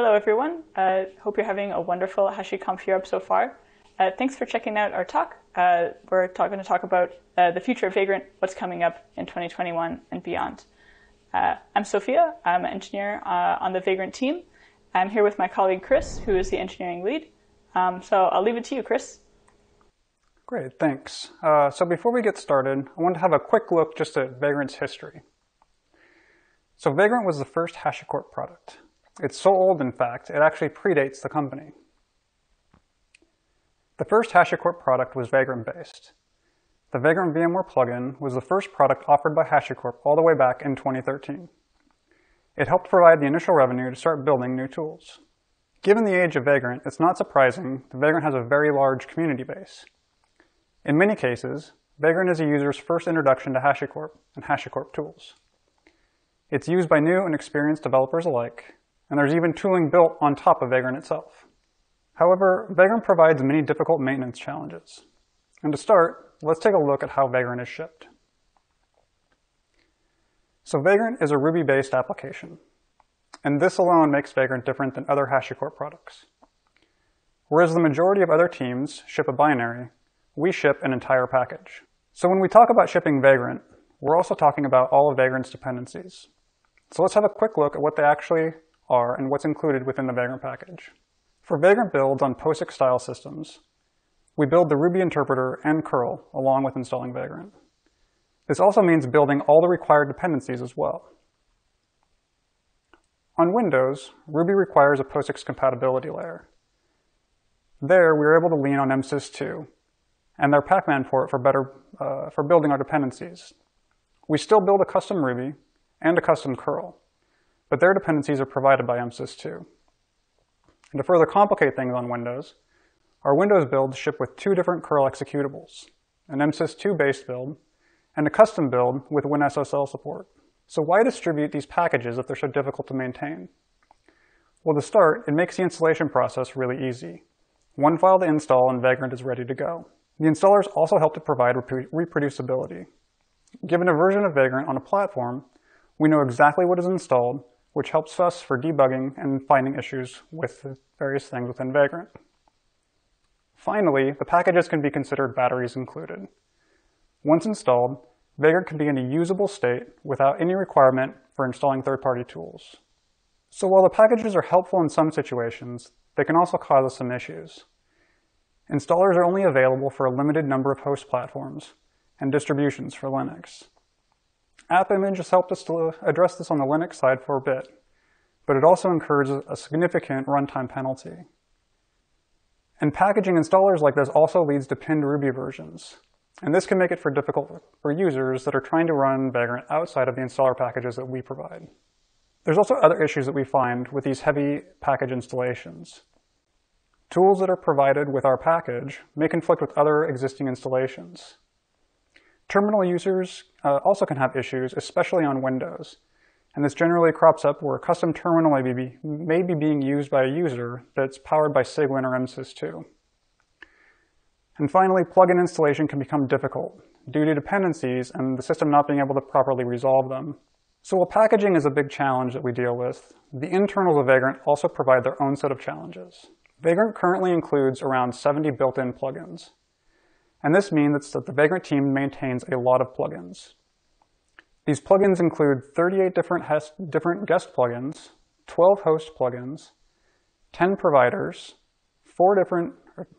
Hello, everyone. Uh, hope you're having a wonderful HashiConf Europe so far. Uh, thanks for checking out our talk. Uh, we're going to talk about uh, the future of Vagrant, what's coming up in 2021 and beyond. Uh, I'm Sophia. I'm an engineer uh, on the Vagrant team. I'm here with my colleague Chris, who is the engineering lead. Um, so I'll leave it to you, Chris. Great, thanks. so before we get started, I want to have a quick look just at Vagrant's history. So Vagrant was the first HashiCorp product. It's so old, in fact, it actually predates the company. The first HashiCorp product was Vagrant-based. The Vagrant VMware plugin was the first product offered by HashiCorp all the way back in 2013. It helped provide the initial revenue to start building new tools. Given the age of Vagrant, it's not surprising that Vagrant has a very large community base. In many cases, Vagrant is a user's first introduction to HashiCorp and HashiCorp tools. It's used by new and experienced developers alike, and there's even tooling built on top of Vagrant itself. However, Vagrant provides many difficult maintenance challenges. And to start, let's take a look at how Vagrant is shipped. So Vagrant is a Ruby-based application, and this alone makes Vagrant different than other HashiCorp products. Whereas the majority of other teams ship a binary, we ship an entire package. So when we talk about shipping Vagrant, we're also talking about all of Vagrant's dependencies. So let's have a quick look at what they actually are and what's included within the Vagrant package. For Vagrant builds on POSIX style systems, we build the Ruby interpreter and curl along with installing Vagrant. This also means building all the required dependencies as well. On Windows, Ruby requires a POSIX compatibility layer. There, we are able to lean on MSys2 and their Pacman port for, better, uh, for building our dependencies. We still build a custom Ruby and a custom curl but their dependencies are provided by MSys2. And to further complicate things on Windows, our Windows builds ship with two different curl executables, an MSys2-based build and a custom build with WinSSL support. So why distribute these packages if they're so difficult to maintain? Well, to start, it makes the installation process really easy. One file to install and Vagrant is ready to go. The installers also help to provide reproducibility. Given a version of Vagrant on a platform, we know exactly what is installed which helps us for debugging and finding issues with various things within Vagrant. Finally, the packages can be considered batteries included. Once installed, Vagrant can be in a usable state without any requirement for installing third-party tools. So while the packages are helpful in some situations, they can also cause us some issues. Installers are only available for a limited number of host platforms and distributions for Linux. AppImage has helped us to address this on the Linux side for a bit, but it also incurs a significant runtime penalty. And packaging installers like this also leads to pinned Ruby versions. And this can make it for difficult for users that are trying to run Vagrant outside of the installer packages that we provide. There's also other issues that we find with these heavy package installations. Tools that are provided with our package may conflict with other existing installations. Terminal users uh, also can have issues, especially on Windows. And this generally crops up where a custom terminal may be, may be being used by a user that's powered by Cygwin or MSys2. And finally, plugin installation can become difficult due to dependencies and the system not being able to properly resolve them. So while packaging is a big challenge that we deal with, the internals of Vagrant also provide their own set of challenges. Vagrant currently includes around 70 built-in plugins. And this means that the Vagrant team maintains a lot of plugins. These plugins include 38 different, different guest plugins, 12 host plugins, 10 providers, 4 different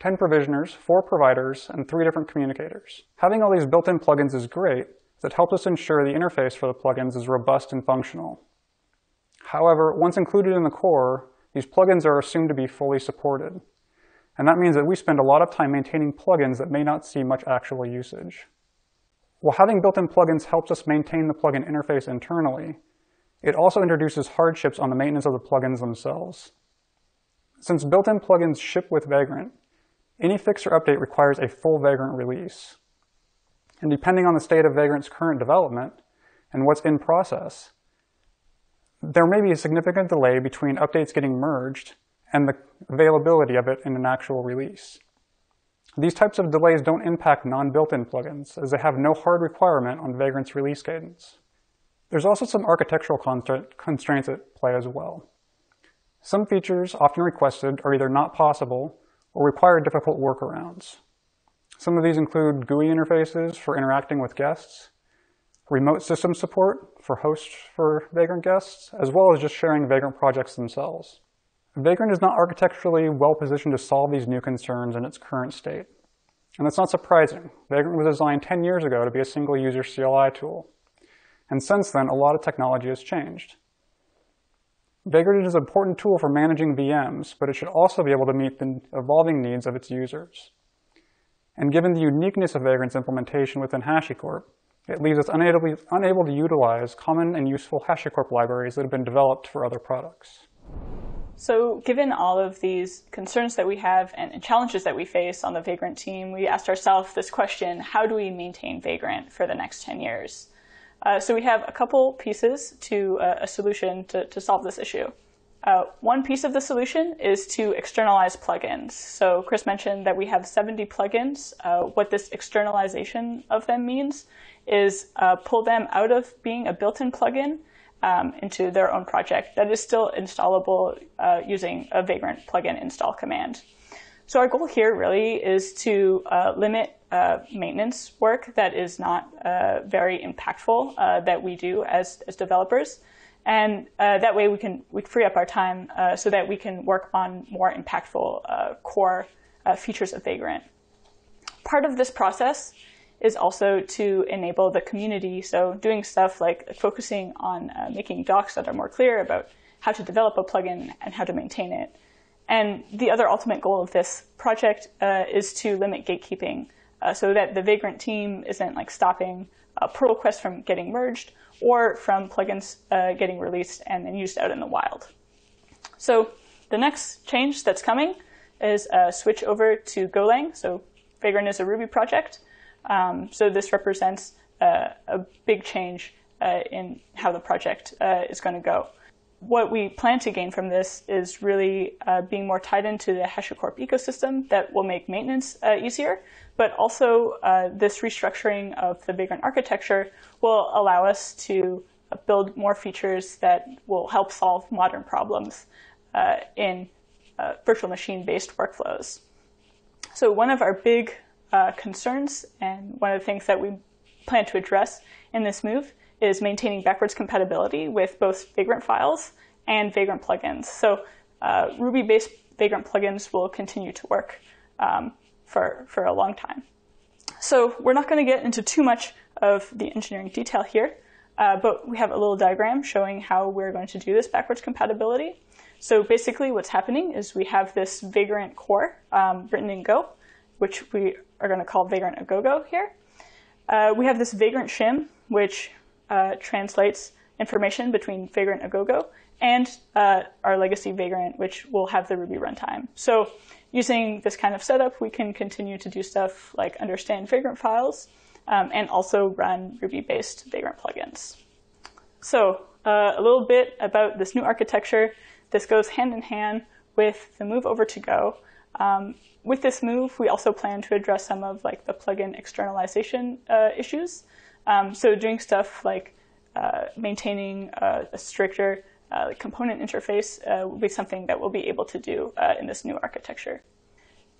10 provisioners, 4 providers, and 3 different communicators. Having all these built-in plugins is great, as it helps us ensure the interface for the plugins is robust and functional. However, once included in the core, these plugins are assumed to be fully supported. And that means that we spend a lot of time maintaining plugins that may not see much actual usage. While having built-in plugins helps us maintain the plugin interface internally, it also introduces hardships on the maintenance of the plugins themselves. Since built-in plugins ship with Vagrant, any fix or update requires a full Vagrant release. And depending on the state of Vagrant's current development and what's in process, there may be a significant delay between updates getting merged and the availability of it in an actual release. These types of delays don't impact non-built-in plugins, as they have no hard requirement on Vagrant's release cadence. There's also some architectural constraints at play as well. Some features often requested are either not possible or require difficult workarounds. Some of these include GUI interfaces for interacting with guests, remote system support for hosts for Vagrant guests, as well as just sharing Vagrant projects themselves. Vagrant is not architecturally well positioned to solve these new concerns in its current state. And that's not surprising. Vagrant was designed 10 years ago to be a single user CLI tool. And since then, a lot of technology has changed. Vagrant is an important tool for managing VMs, but it should also be able to meet the evolving needs of its users. And given the uniqueness of Vagrant's implementation within HashiCorp, it leaves us unable, unable to utilize common and useful HashiCorp libraries that have been developed for other products. So given all of these concerns that we have and challenges that we face on the Vagrant team, we asked ourselves this question, how do we maintain Vagrant for the next 10 years? Uh, so we have a couple pieces to uh, a solution to, to solve this issue. Uh, one piece of the solution is to externalize plugins. So Chris mentioned that we have 70 plugins. Uh, what this externalization of them means is uh, pull them out of being a built-in plugin um, into their own project that is still installable uh, using a Vagrant plugin install command. So our goal here really is to uh, limit uh, maintenance work that is not uh, very impactful uh, that we do as, as developers. And uh, that way we can we free up our time uh, so that we can work on more impactful core features of Vagrant. Part of this process is also to enable the community. So doing stuff like focusing on making docs that are more clear about how to develop a plugin and how to maintain it. And the other ultimate goal of this project uh, is to limit gatekeeping uh, so that the Vagrant team isn't like stopping a pull request from getting merged or from plugins uh, getting released and then used out in the wild. So the next change that's coming is a switch over to Golang. So Vagrant is a Ruby project. Um, so this represents uh, a big change uh, in how the project uh, is going to go what we plan to gain from this is really uh, being more tied into the HashiCorp ecosystem that will make maintenance uh, easier, but also uh, this restructuring of the Vagrant architecture will allow us to build more features that will help solve modern problems in virtual machine-based workflows. So one of our big concerns and one of the things that we plan to address in this move is maintaining backwards compatibility with both Vagrant files and Vagrant plugins. So uh, Ruby-based Vagrant plugins will continue to work um, for, for a long time. So we're not going to get into too much of the engineering detail here, uh, but we have a little diagram showing how we're going to do this backwards compatibility. So basically what's happening is we have this Vagrant core um, written in Go, which we are going to call Vagrant Agogo here. Uh, we have this Vagrant shim, which uh, translates information between Vagrant Agogo and uh, our legacy Vagrant, which will have the Ruby runtime. So using this kind of setup, we can continue to do stuff like understand Vagrant files um, and also run Ruby-based Vagrant plugins. So uh, a little bit about this new architecture. This goes hand in hand with the move over to Go. Um, with this move, we also plan to address some of like the plugin externalization uh, issues. Um, so doing stuff like uh, maintaining a, a stricter uh, component interface uh, will be something that we'll be able to do uh, in this new architecture.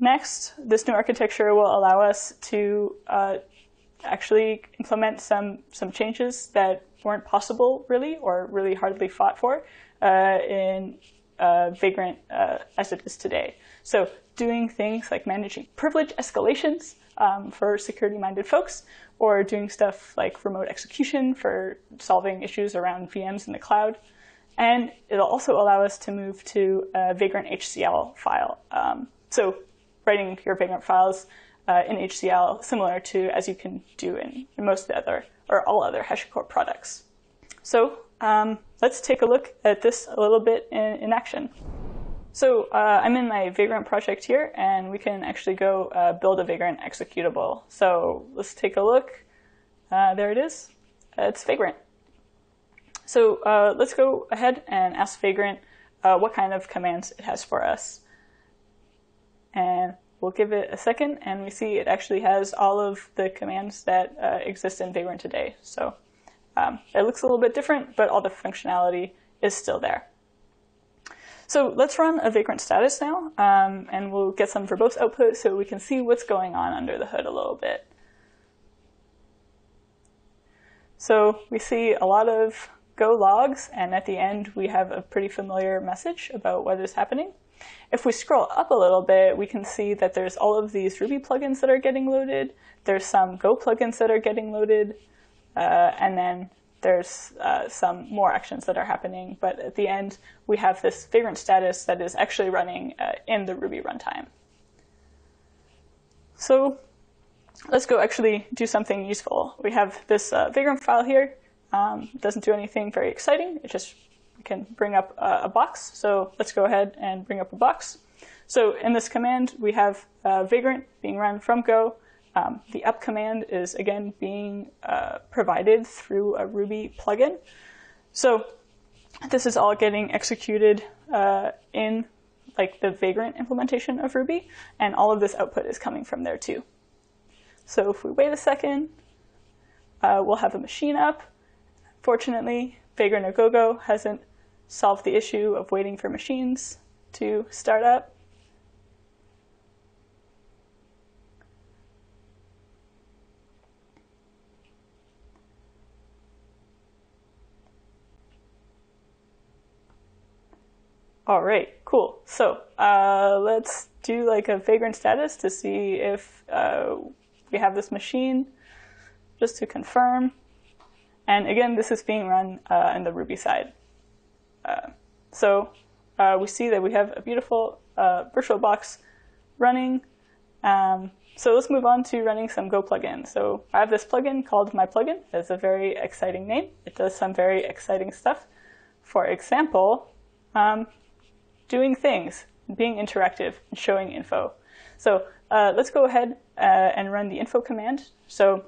Next, this new architecture will allow us to uh, actually implement some, some changes that weren't possible really or really hardly fought for in Vagrant as it is today. So doing things like managing privilege escalations um, for security-minded folks, or doing stuff like remote execution for solving issues around VMs in the cloud. And it'll also allow us to move to a Vagrant HCL file. Um, so writing your Vagrant files uh, in HCL, similar to as you can do in, most of the other, or all other HashiCorp products. So um, let's take a look at this a little bit in, in action. So uh, I'm in my Vagrant project here, and we can actually go uh, build a Vagrant executable. So let's take a look. Uh, there it is. it's Vagrant. So uh, let's go ahead and ask Vagrant uh, what kind of commands it has for us. And we'll give it a second, and we see it actually has all of the commands that uh, exist in Vagrant today. So um, it looks a little bit different, but all the functionality is still there. So let's run a vagrant status now, um, and we'll get some verbose output so we can see what's going on under the hood a little bit. So we see a lot of Go logs, and at the end we have a pretty familiar message about what is happening. If we scroll up a little bit, we can see that there's all of these Ruby plugins that are getting loaded. There's some Go plugins that are getting loaded, uh, and then there's uh, some more actions that are happening. But at the end, we have this vagrant status that is actually running uh, in the Ruby runtime. So let's go actually do something useful. We have this uh, vagrant file here. Um, doesn't do anything very exciting. It just can bring up a, a, box. So let's go ahead and bring up a box. So in this command, we have uh, vagrant being run from Go. Um, the up command is again being uh, provided through a Ruby plugin. So this is all getting executed uh, in like the vagrant implementation of Ruby, and all of this output is coming from there too. So if we wait a second, uh, we'll have a machine up. Fortunately, Vagrant Agogo hasn't solved the issue of waiting for machines to start up. All right, cool. So uh, let's do like a vagrant status to see if uh, we have this machine, just to confirm. And again, this is being run uh, in the Ruby side. Uh, so uh, we see that we have a beautiful uh, VirtualBox running. Um, so let's move on to running some Go plugin. So I have this plugin called My Plugin. It's a very exciting name. It does some very exciting stuff. For example, um, doing things, being interactive, and showing info. So uh, let's go ahead uh, and run the info command. So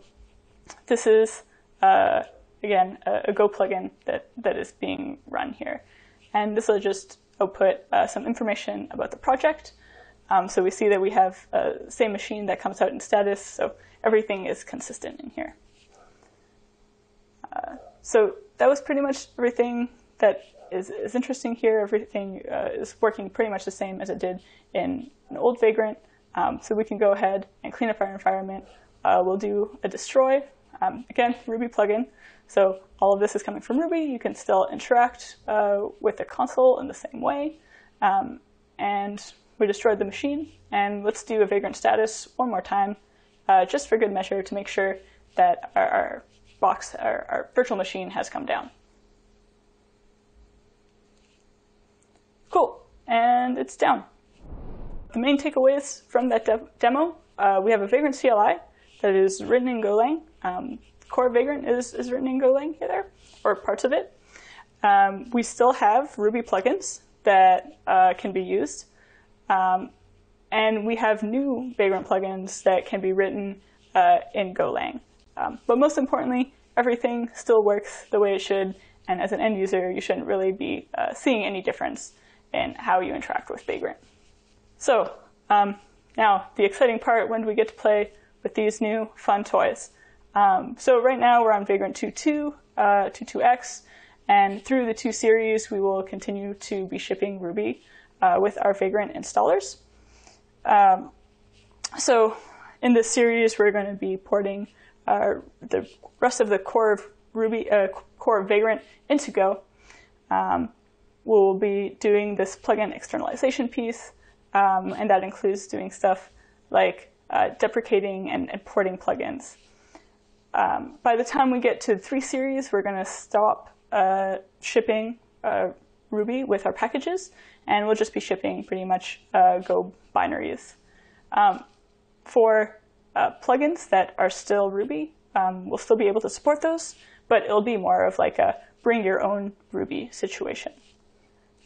this is uh, again, a, a, Go plugin that, that is being run here. And this will just output uh, some information about the project. Um, so we see that we have uh, same machine that comes out in status, so everything is consistent in here. Uh, so that was pretty much everything that is, is interesting here. Everything uh, is working pretty much the same as it did in an old Vagrant. Um, so we can go ahead and clean up our environment. Uh, we'll do a destroy. Um, again, Ruby plugin. So all of this is coming from Ruby. You can still interact uh, with the console in the same way. Um, and we destroyed the machine. And let's do a vagrant status one more time, uh, just for good measure to make sure that our, our box, our, our, virtual machine has come down. Cool, and it's down. The main takeaways from that de demo, uh, we have a vagrant CLI that is written in Golang. Um, core Vagrant is, is written in Golang here, or parts of it. Um, we still have Ruby plugins that uh, can be used. Um, and we have new Vagrant plugins that can be written uh, in Golang. Um, but most importantly, everything still works the way it should. And as an end user, you shouldn't really be uh, seeing any difference in how you interact with Vagrant. So um, now the exciting part, when do we get to play with these new fun toys? Um, so right now we're on Vagrant 2.2, uh, 2.2x, and through the 2 series we will continue to be shipping Ruby uh, with our Vagrant installers. Um, so in this series we're going to be porting uh, the rest of the core of Ruby, uh, core of Vagrant into Go. We'll be doing this plugin externalization piece, um, and that includes doing stuff like uh, deprecating and, and porting plugins. Um, by the time we get to 3 series, we're going to stop uh, shipping uh, Ruby with our packages, and we'll just be shipping pretty much uh, Go binaries. Um, for uh, plugins that are still Ruby, um, we'll still be able to support those, but it'll be more of like a bring your own Ruby situation.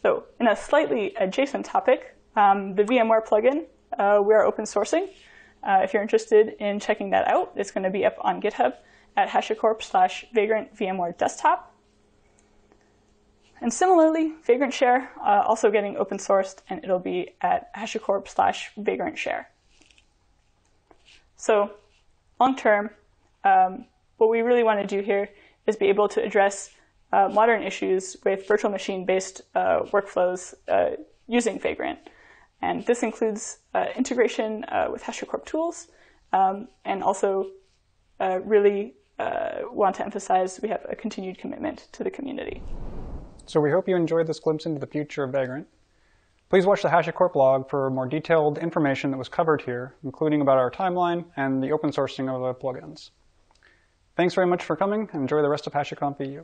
So in a slightly adjacent topic, um, the VMware plugin uh, we are open sourcing. Uh, if you're interested in checking that out, it's going to be up on GitHub at HashiCorp slash Vagrant VMware Desktop. And similarly, Vagrant Share uh, also getting open sourced, and it'll be at HashiCorp slash Vagrant Share. So long term, um, what we really want to do here is be able to address uh, modern issues with virtual machine-based uh, workflows uh, using Vagrant. And this includes uh, integration uh, with HashiCorp tools, um, and also really want to emphasize we have a continued commitment to the community. So we hope you enjoyed this glimpse into the future of Vagrant. Please watch the HashiCorp blog for more detailed information that was covered here, including about our timeline and the open sourcing of the plugins. Thanks very much for coming, and enjoy the rest of HashiConf EU.